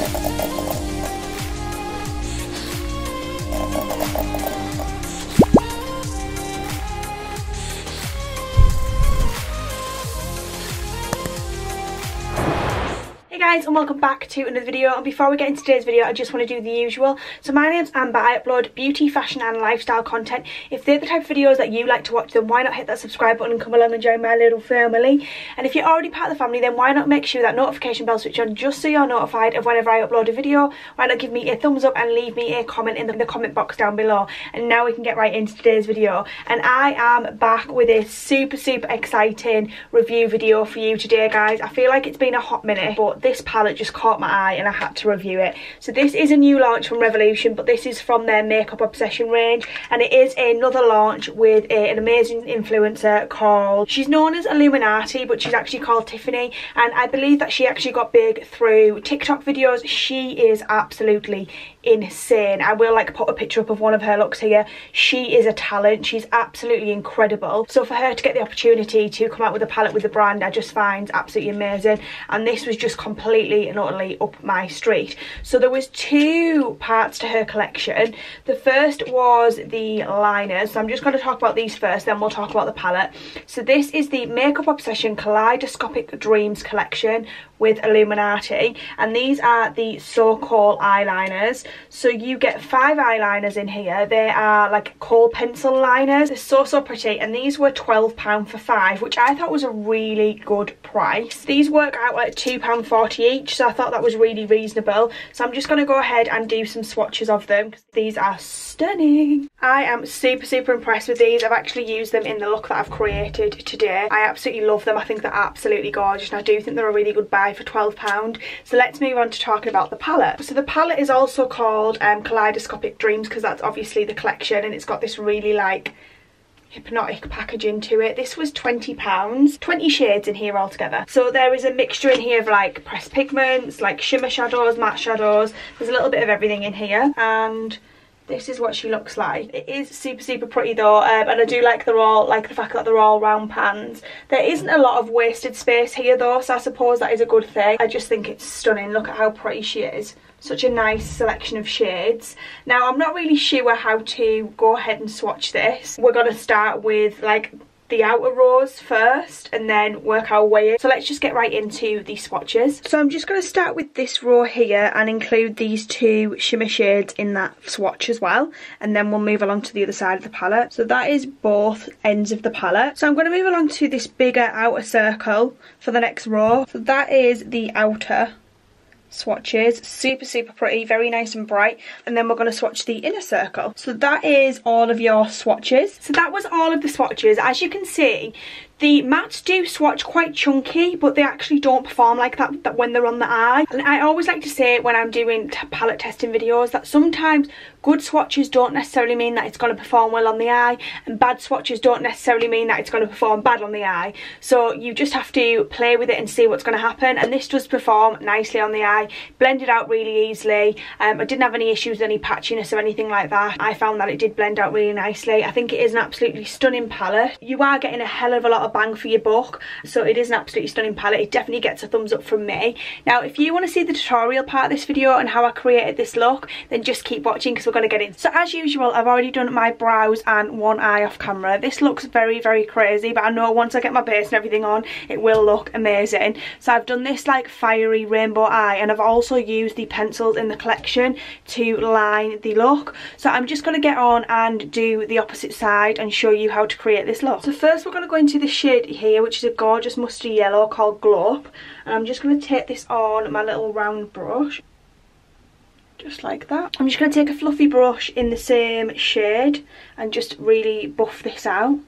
Thank you. Guys and welcome back to another video. And before we get into today's video I just want to do the usual. So my name's Amber I upload beauty fashion and lifestyle content. If they're the type of videos that you like to watch then why not hit that subscribe button and come along and join my little family? And if you're already part of the family then why not make sure that notification bell switch on just so you're notified of whenever I upload a video? Why not give me a thumbs up and leave me a comment in the, the comment box down below? And now we can get right into today's video. And I am back with a super super exciting review video for you today guys. I feel like it's been a hot minute but this palette just caught my eye and I had to review it. So this is a new launch from Revolution, but this is from their Makeup Obsession range. And it is another launch with a, an amazing influencer called, she's known as Illuminati, but she's actually called Tiffany. And I believe that she actually got big through TikTok videos. She is absolutely insane. I will like put a picture up of one of her looks here. She is a talent. She's absolutely incredible. So for her to get the opportunity to come out with a palette with the brand, I just find absolutely amazing. And this was just completely and utterly up my street. So there was two parts to her collection. The first was the liners. So I'm just going to talk about these first, then we'll talk about the palette. So this is the Makeup Obsession Kaleidoscopic Dreams collection with Illuminati. And these are the so-called eyeliners. So you get five eyeliners in here. They are like kohl pencil liners. They're so, so pretty. And these were £12 for five, which I thought was a really good price. These work out at £2.40 each, so I thought that was really reasonable. So I'm just going to go ahead and do some swatches of them because these are stunning. I am super, super impressed with these. I've actually used them in the look that I've created today. I absolutely love them. I think they're absolutely gorgeous and I do think they're a really good buy for £12. So let's move on to talking about the palette. So the palette is also called um, Kaleidoscopic Dreams because that's obviously the collection and it's got this really like hypnotic packaging to it. This was £20, 20 shades in here altogether. So there is a mixture in here of like pressed pigments, like shimmer shadows, matte shadows. There's a little bit of everything in here and this is what she looks like it is super super pretty though um, and i do like they're all like the fact that they're all round pans there isn't a lot of wasted space here though so i suppose that is a good thing i just think it's stunning look at how pretty she is such a nice selection of shades now i'm not really sure how to go ahead and swatch this we're going to start with like the outer rows first and then work our way in. So let's just get right into the swatches. So I'm just going to start with this row here and include these two shimmer shades in that swatch as well. And then we'll move along to the other side of the palette. So that is both ends of the palette. So I'm going to move along to this bigger outer circle for the next row. So that is the outer swatches super super pretty very nice and bright and then we're going to swatch the inner circle. So that is all of your swatches. So that was all of the swatches. As you can see the mattes do swatch quite chunky, but they actually don't perform like that, when they're on the eye. And I always like to say when I'm doing palette testing videos that sometimes good swatches don't necessarily mean that it's going to perform well on the eye and bad swatches don't necessarily mean that it's going to perform bad on the eye. So you just have to play with it and see what's going to happen. And this does perform nicely on the eye, blended out really easily. Um, I didn't have any issues with any patchiness or anything like that. I found that it did blend out really nicely. I think it is an absolutely stunning palette. You are getting a hell of a lot of bang for your buck. So it is an absolutely stunning palette. It definitely gets a thumbs up from me. Now if you want to see the tutorial part of this video and how I created this look then just keep watching because we're going to get in. So as usual I've already done my brows and one eye off camera. This looks very very crazy but I know once I get my base and everything on it will look amazing. So I've done this like fiery rainbow eye and I've also used the pencils in the collection to line the look. So I'm just going to get on and do the opposite side and show you how to create this look. So first we're going to go into the shade here which is a gorgeous musty yellow called Glow and I'm just going to take this on my little round brush just like that. I'm just going to take a fluffy brush in the same shade and just really buff this out.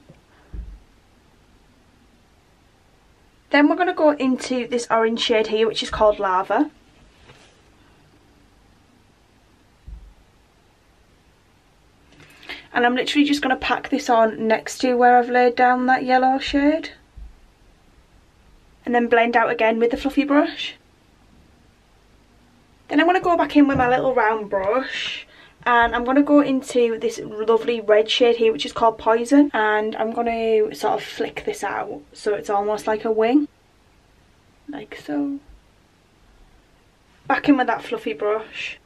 Then we're going to go into this orange shade here which is called Lava. And I'm literally just going to pack this on next to where I've laid down that yellow shade. And then blend out again with the fluffy brush. Then I'm going to go back in with my little round brush. And I'm going to go into this lovely red shade here which is called Poison. And I'm going to sort of flick this out so it's almost like a wing. Like so. Back in with that fluffy brush.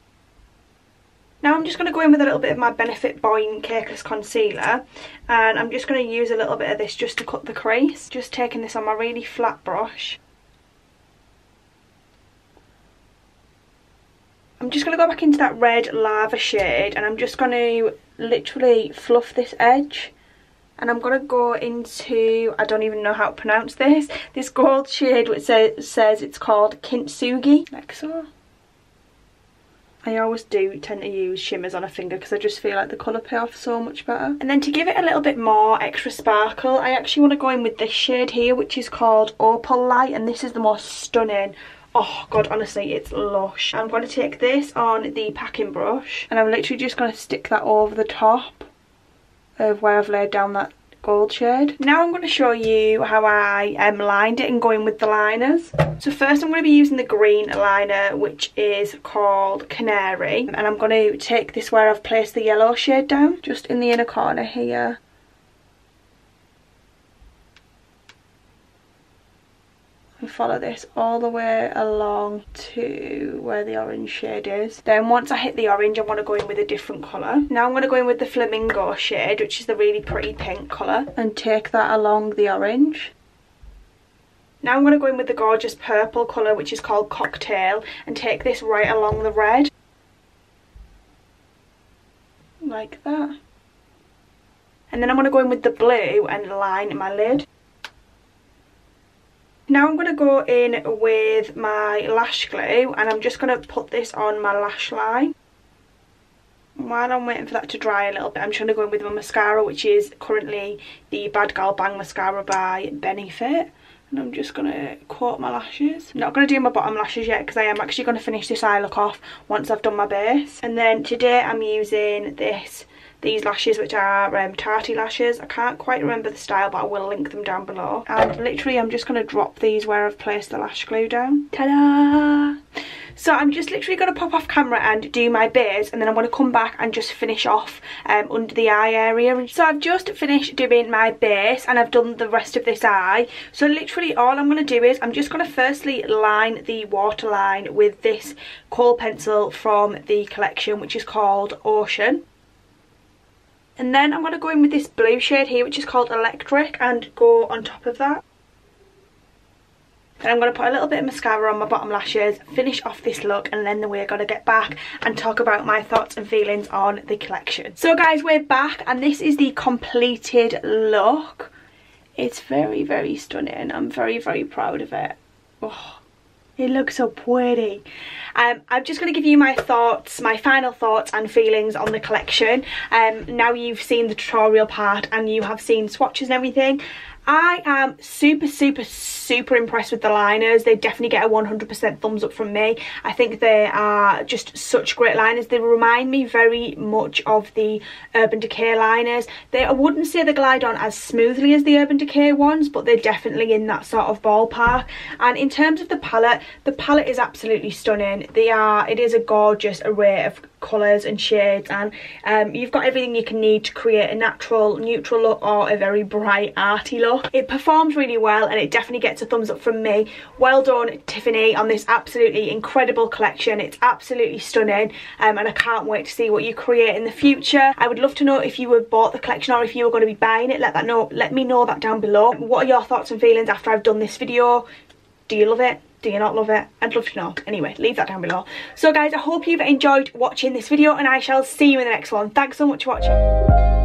Now I'm just going to go in with a little bit of my Benefit Boing Cakeless Concealer and I'm just going to use a little bit of this just to cut the crease. Just taking this on my really flat brush. I'm just going to go back into that red lava shade and I'm just going to literally fluff this edge and I'm going to go into, I don't even know how to pronounce this, this gold shade which says, says it's called Kintsugi, like so. I always do tend to use shimmers on a finger because I just feel like the colour pay off so much better. And then to give it a little bit more extra sparkle, I actually want to go in with this shade here which is called Opal Light and this is the most stunning oh god honestly it's lush i'm going to take this on the packing brush and i'm literally just going to stick that over the top of where i've laid down that gold shade. Now I'm going to show you how I um, lined it and going with the liners. So first I'm going to be using the green liner which is called Canary and I'm going to take this where I've placed the yellow shade down just in the inner corner here follow this all the way along to where the orange shade is. Then once I hit the orange I want to go in with a different colour. Now I'm going to go in with the flamingo shade which is the really pretty pink colour and take that along the orange. Now I'm going to go in with the gorgeous purple colour which is called Cocktail and take this right along the red. Like that. And then I'm going to go in with the blue and line my lid. Now I'm going to go in with my lash glue and I'm just going to put this on my lash line. While I'm waiting for that to dry a little bit, I'm just going to go in with my mascara, which is currently the Bad Gal Bang Mascara by Benefit. And I'm just going to coat my lashes. I'm not going to do my bottom lashes yet because I am actually going to finish this eye look off once I've done my base. And then today I'm using this these lashes which are um, Tatti lashes. I can't quite remember the style but I will link them down below. And literally I'm just going to drop these where I've placed the lash glue down. Ta-da! So I'm just literally going to pop off camera and do my base and then I'm going to come back and just finish off um, under the eye area. So I've just finished doing my base and I've done the rest of this eye. So literally all I'm going to do is I'm just going to firstly line the waterline with this kohl pencil from the collection which is called Ocean. And then I'm going to go in with this blue shade here, which is called Electric, and go on top of that. Then I'm going to put a little bit of mascara on my bottom lashes, finish off this look, and then we're going to get back and talk about my thoughts and feelings on the collection. So guys, we're back, and this is the completed look. It's very, very stunning. I'm very, very proud of it. Oh. It looks so pretty. Um, I'm just going to give you my thoughts, my final thoughts and feelings on the collection. Um, now you've seen the tutorial part and you have seen swatches and everything. I am super, super, super impressed with the liners. They definitely get a 100% thumbs up from me. I think they are just such great liners. They remind me very much of the Urban Decay liners. They I wouldn't say they glide on as smoothly as the Urban Decay ones, but they're definitely in that sort of ballpark. And in terms of the palette, the palette is absolutely stunning. They are, it is a gorgeous array of colours and shades and um, you've got everything you can need to create a natural neutral look or a very bright arty look. It performs really well and it definitely gets a thumbs up from me. Well done Tiffany on this absolutely incredible collection. It's absolutely stunning um, and I can't wait to see what you create in the future. I would love to know if you have bought the collection or if you were going to be buying it. Let that know. Let me know that down below. What are your thoughts and feelings after I've done this video? Do you love it? Do you not love it? I'd love to know. Anyway leave that down below. So guys i hope you've enjoyed watching this video and i shall see you in the next one. Thanks so much for watching